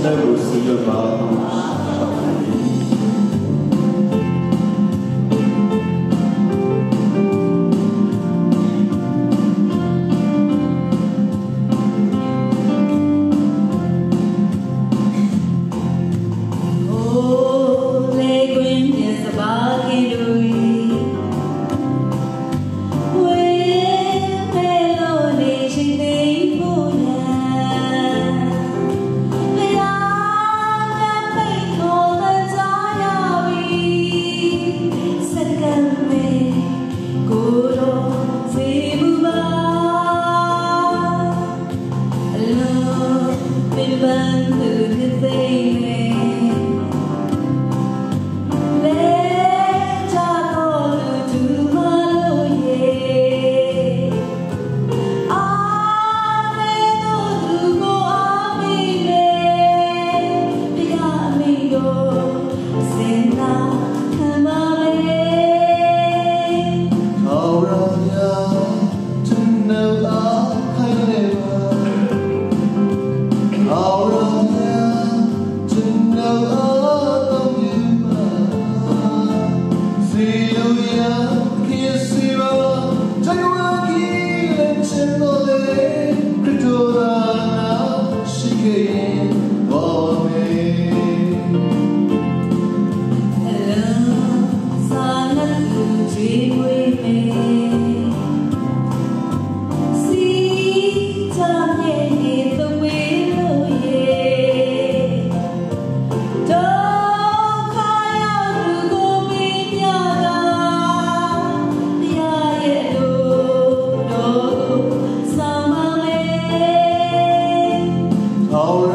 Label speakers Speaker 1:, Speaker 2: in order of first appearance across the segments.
Speaker 1: never see your Panu?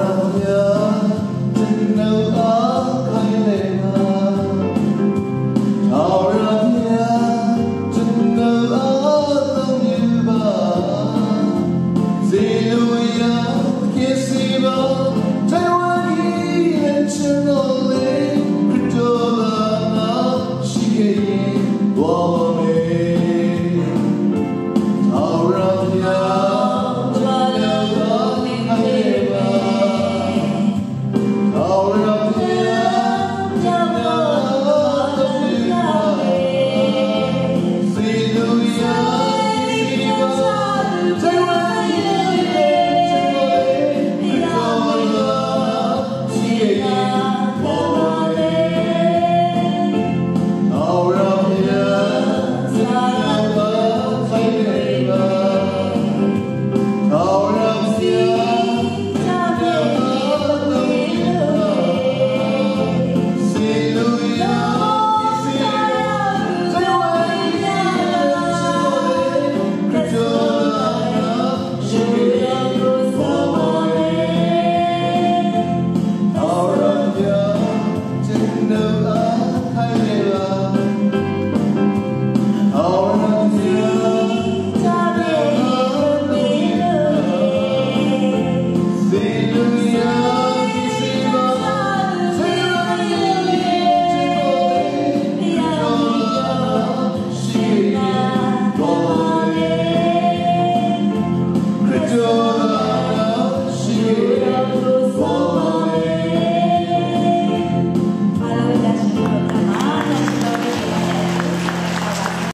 Speaker 1: Yeah.